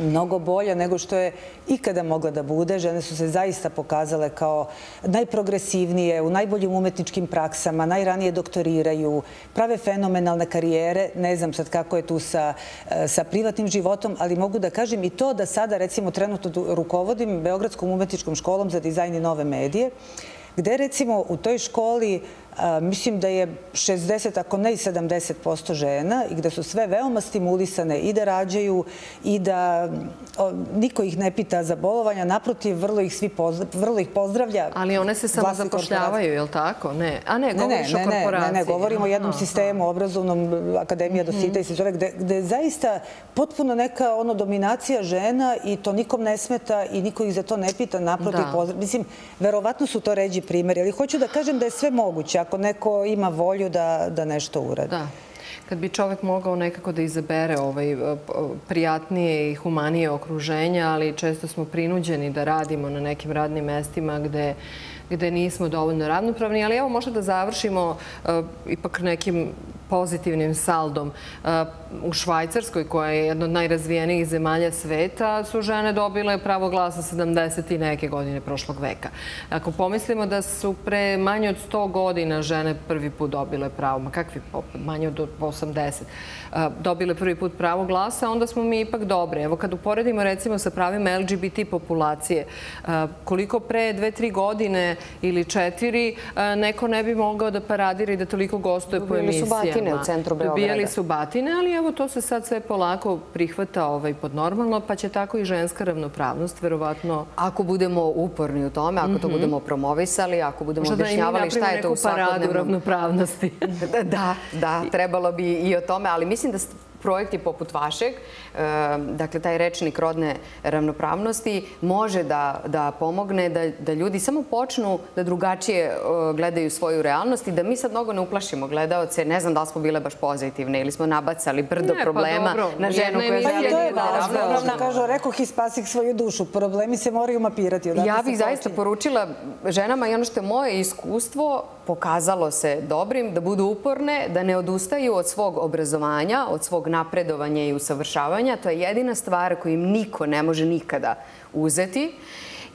mnogo bolja nego što je ikada mogla da bude. Žene su se zaista pokazale kao najprogresivnije, u najboljim umetničkim praksama, najranije doktoriraju, prave fenomenalne karijere. Ne znam sad kako je tu sa privatnim životom, ali mogu da kažem i to da sada, recimo, trenutno rukovodim Beogradskom umetničkom školom za dizajn i nove medije, gde, recimo, u toj školi Mislim da je 60, ako ne i 70% žena i gde su sve veoma stimulisane i da rađaju i da niko ih ne pita za bolovanja. Naprotiv, vrlo ih pozdravlja. Ali one se samo zapošljavaju, je li tako? Ne. A ne, govoriš o korporaciji. Ne, ne, govorimo o jednom sistemu, obrazovnom, Akademija do Sita i se zove, gde je zaista potpuno neka ono dominacija žena i to nikom ne smeta i niko ih za to ne pita. Naprotiv, mislim, verovatno su to ređi primjeri, ali hoću da kažem da je sve moguće ako neko ima volju da nešto uradi. Da. Kad bi čovjek mogao nekako da izabere ovaj, e, prijatnije i humanije okruženja, ali često smo prinuđeni da radimo na nekim radnim mestima gde gde nismo dovoljno ravnopravni, ali evo možda da završimo e, ipak nekim pozitivnim saldom. Eh, u Švajcarskoj, koja je jedna od najrazvijenijih zemalja sveta, su žene dobile pravo glasa 70. i neke godine prošlog veka. Ako pomislimo da su pre manje od 100 godina žene prvi put dobile pravo, ma kakvi manje od 80, dobile prvi put pravo glasa, onda smo mi ipak dobre. Evo kad uporedimo recimo sa pravima LGBT populacije, koliko pre dve, tri godine ili četiri neko ne bi mogao da paradira i da toliko gostuje po emisijama. batine u centru Beograda. Dobijali su batine, ali evo to se sad sve polako prihvata ovaj, pod normalno, pa će tako i ženska ravnopravnost, verovatno... Ako budemo uporni u tome, ako to mhm. budemo promovisali, ako budemo objašnjavali šta je to u svakodnevnom... Možda da i mi napravimo neku paradu ravnopravnosti. [laughs] Da, da, trebalo bi i o tome, ali mislim da projekti poput vašeg, dakle, taj rečnik rodne ravnopravnosti može da pomogne da ljudi samo počnu da drugačije gledaju svoju realnost i da mi sad mnogo ne uplašimo gledalce. Ne znam da li smo bile baš pozitivne ili smo nabacali brdo pa problema na ženu koja želi da je važno. Kažu, rekoh i spasih svoju dušu. Problemi se moraju mapirati. Ja bih zaista poručila ženama i ono što je moje iskustvo, pokazalo se dobrim, da budu uporne, da ne odustaju od svog obrazovanja, od svog napredovanja i usavršavanja. To je jedina stvar koju im niko ne može nikada uzeti.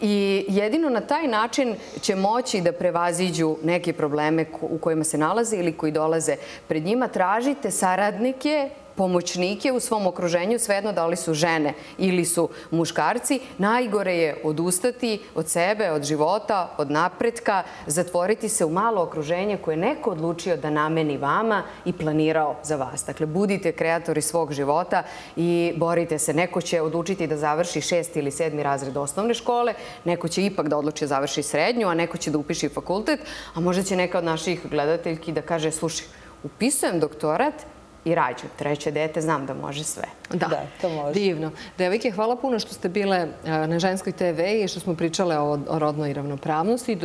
I jedino na taj način će moći da prevaziđu neke probleme u kojima se nalaze ili koji dolaze pred njima. Tražite saradnike pomoćnike u svom okruženju, svejedno da li su žene ili su muškarci, najgore je odustati od sebe, od života, od napretka, zatvoriti se u malo okruženje koje je neko odlučio da nameni vama i planirao za vas. Dakle, budite kreatori svog života i borite se. Neko će odlučiti da završi šest ili sedmi razred osnovne škole, neko će ipak da odluči da završi srednju, a neko će da upiši fakultet, a možda će neka od naših gledateljki da kaže, slušaj, upisujem doktorat, i rađu. Treće dete znam da može sve. Da, to može. Divno. Devojke, hvala puno što ste bile e, na ženskoj TV i što smo pričale o rodnoj ravnopravnosti.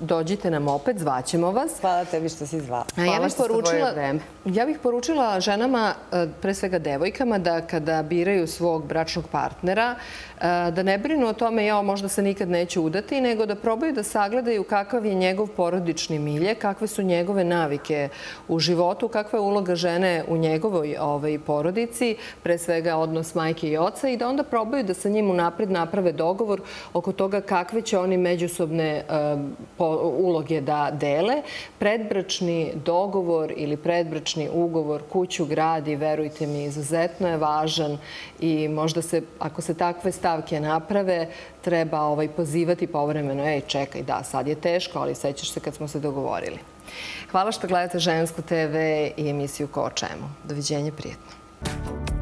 Dođite nam opet, zvaćemo vas. Hvala tebi što si zvala. Hvala što ste voje vreme. Ja bih poručila ženama, e, pre svega devojkama, da kada biraju svog bračnog partnera, e, da ne brinu o tome, ja možda se nikad neću udati, nego da probaju da sagledaju kakav je njegov porodični milje, kakve su njegove navike u životu, kakva je uloga žene u njegovoj ovaj, porodici, pre svega odnos majke i oca, i da onda probaju da sa njim unapred naprave dogovor oko toga kakve će oni međusobne uloge da dele. Predbračni dogovor ili predbračni ugovor kuću gradi, verujte mi, izuzetno je važan i možda se, ako se takve stavke naprave, treba ovaj, pozivati povremeno, ej, čekaj, da, sad je teško, ali sećaš se kad smo se dogovorili. Hvala što gledate Žensko TV i emisiju Ko o čemu. Doviđenje, prijetno.